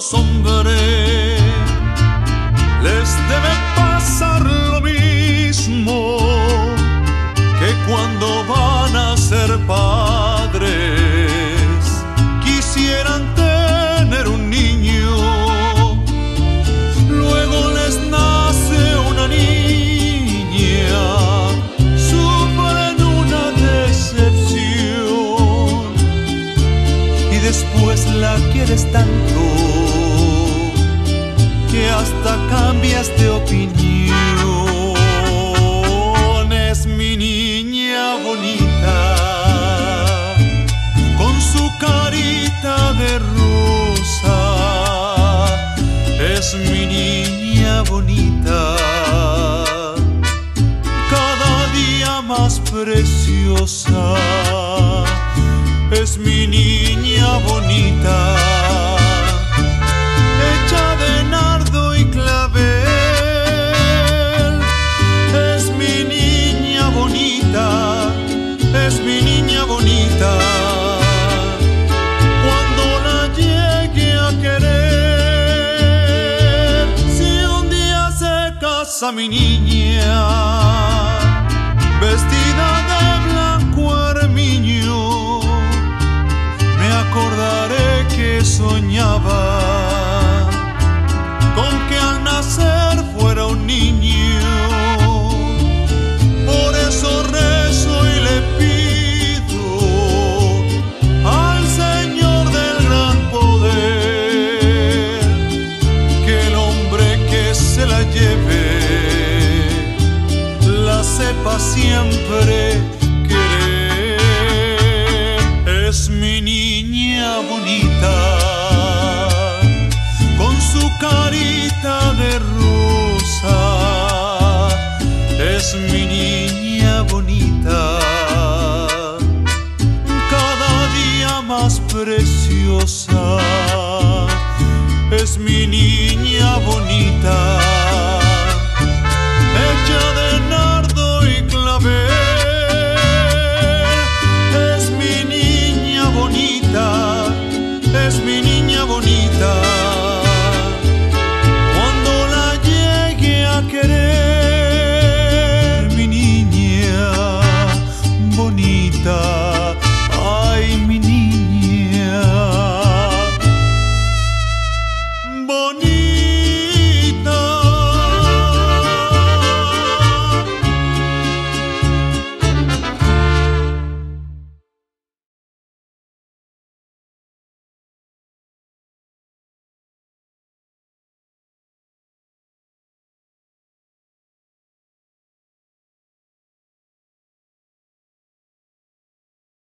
los hombres les debe pasar lo mismo que cuando van a ser padres. Quisieran tener un niño, luego les nace una niña, sufren una decepción y después la quieres tanto hasta cambias de opinión. Es mi niña bonita, con su carita de rosa. Es mi niña bonita, cada día más preciosa. Es mi niña bonita. Casa mi niña, vestida de siempre querer. Es mi niña bonita, con su carita de rosa. Es mi niña bonita, cada día más preciosa. Es mi niña bonita